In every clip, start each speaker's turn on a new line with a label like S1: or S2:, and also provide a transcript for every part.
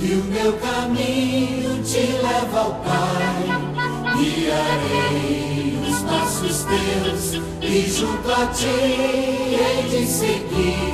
S1: e o meu caminho te leva ao Pai. Guiarei os passos teus e junto a ti hei de seguir.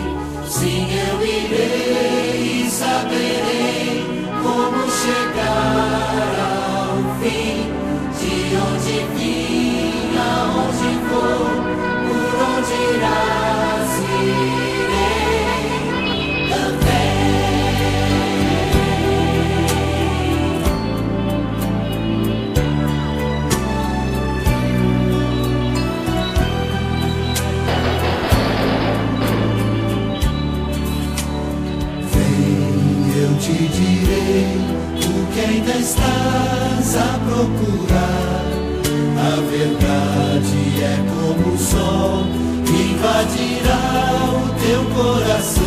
S1: Te direi o que ainda estás a procurar. A verdade é como o sol invadirá o teu coração.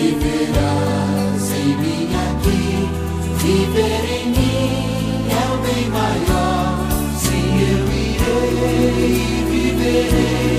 S1: Viverás em mim aqui, viver em mim é o bem maior. Sim, eu irei viverei